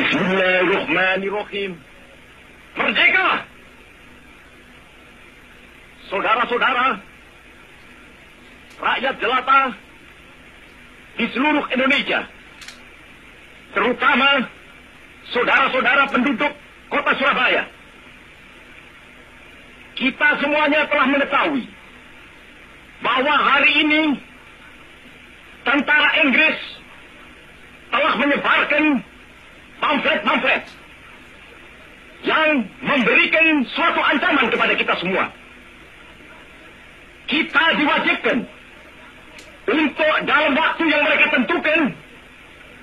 Bismillahirrahmanirrahim. Merdeka! Saudara-saudara, rakyat jelata di seluruh Indonesia, terutama saudara-saudara penduduk kota Surabaya. Kita semuanya telah mengetahui bahwa hari ini tentara Inggris telah menyebarkan pamflet-pamflet yang memberikan suatu ancaman kepada kita semua. Kita diwajibkan untuk dalam waktu yang mereka tentukan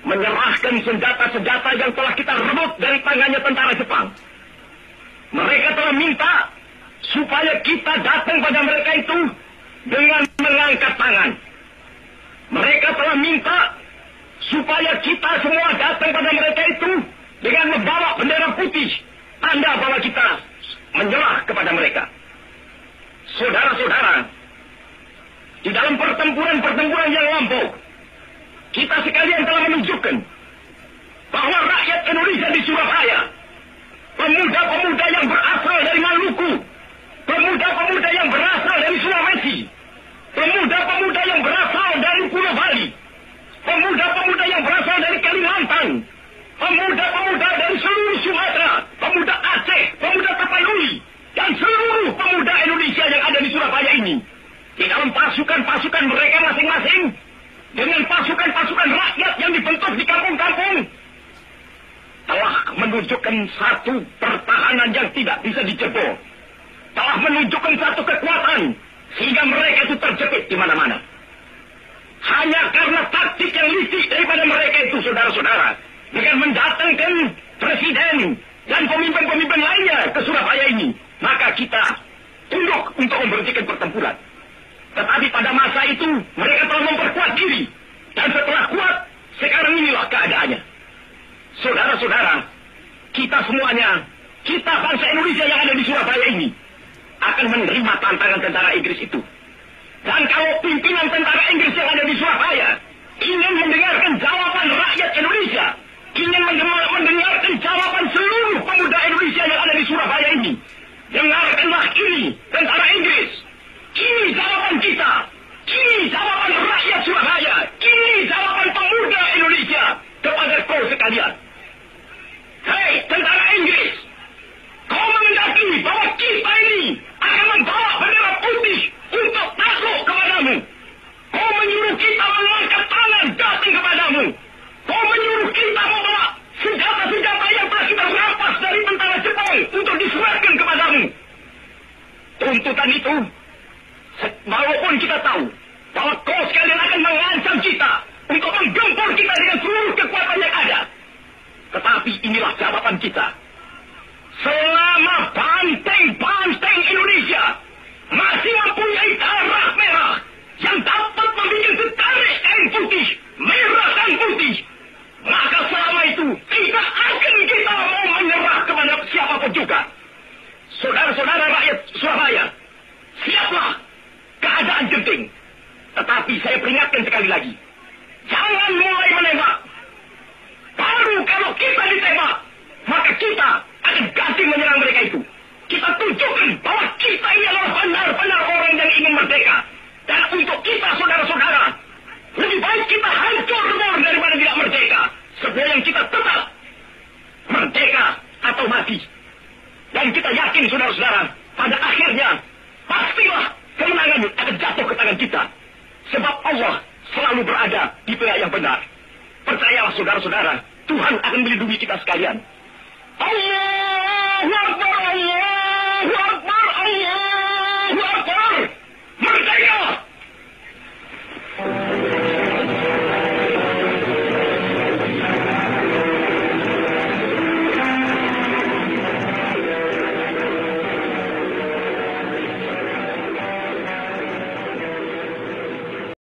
menyerahkan senjata-senjata yang telah kita rebut dari tangannya tentara Jepang. Mereka telah minta supaya kita datang pada mereka itu dengan mengangkat tangan. Mereka telah minta supaya kita semua datang pada mereka itu dengan membawa bendera putih, tanda bahwa kita menyerah kepada mereka. Saudara-saudara, di dalam pertempuran-pertempuran yang lampau, kita sekalian telah menunjukkan bahwa rakyat Indonesia di Surabaya, pemuda-pemuda yang berasal dari Maluku, pemuda-pemuda yang berasal dari Sulawesi, pemuda-pemuda yang berasal dari Pulau Bali, pemuda-pemuda yang berasal dari Kalimantan, pemuda-pemuda dari seluruh Sumatera, pemuda Aceh, pemuda Tapanuli, dan seluruh pemuda Indonesia yang ada di Surabaya ini. Di dalam pasukan-pasukan mereka masing-masing, dengan pasukan-pasukan rakyat yang dibentuk di kampung-kampung, telah menunjukkan satu pertahanan yang tidak bisa dijebol. Telah menunjukkan satu kekuatan, sehingga mereka itu terjepit di mana-mana. Hanya karena taktik yang licik daripada mereka itu, saudara-saudara. Dengan mendatangkan presiden dan pemimpin-pemimpin lainnya ke Surabaya ini. Maka kita tunduk untuk memberhentikan pertempuran. Tetapi pada masa itu, mereka telah memperkuat diri. Dan setelah kuat, sekarang inilah keadaannya. Saudara-saudara, kita semuanya, kita bangsa Indonesia yang ada di Surabaya ini, akan menerima tantangan tentara Inggris itu. Dan kalau pimpinan tentara Inggris yang ada di Surabaya ingin mendengarkan jawaban rakyat Indonesia, ingin mendengarkan jawaban seluruh pemuda Indonesia yang ada di Surabaya ini, dengarkanlah ini tentara Inggris. Ini jawaban kita. Ini jawaban rakyat Surabaya. Ini jawaban pemuda Indonesia kepada kau sekalian. Hei, tentara Inggris. Kau mengendaki bahwa kita ini akan membawa bendera putih untuk takluk kepadamu. Kau menyuruh kita mengangkat tangan datang kepadamu. Kau menyuruh kita membawa senjata-senjata yang telah kita rampas dari tentara Jepang untuk diserahkan kepadamu. Itu, walaupun kita tahu bahwa kau sekalian akan mengancam kita untuk menggempur kita dengan seluruh kekuatan yang ada. Tetapi inilah jawaban kita. Selama banteng-banteng Indonesia masih mempunyai darah merah yang dapat membuat setarik kain putih, merah dan putih, maka selama itu tidak akan kita mau menyerah kepada siapa pun juga. Saudara-saudara rakyat Surabaya, siaplah keadaan genting. Tetapi saya peringatkan sekali lagi, jangan mulai menembak. Baru kalau kita ditembak, maka kita akan ganti menyerang mereka itu. Kita tunjukkan bahwa kita ini adalah benar-benar orang yang ingin merdeka. Dan untuk kita, saudara-saudara, lebih baik kita hancur lebur daripada tidak merdeka. Yang kita tetap merdeka atau mati. Dan kita yakin, saudara-saudara, pada akhirnya pastilah kemenangan akan jatuh ke tangan kita. Sebab Allah selalu berada di pihak yang benar. Percayalah, saudara-saudara, Tuhan akan melindungi kita sekalian. Allah Akbar, Allah Akbar.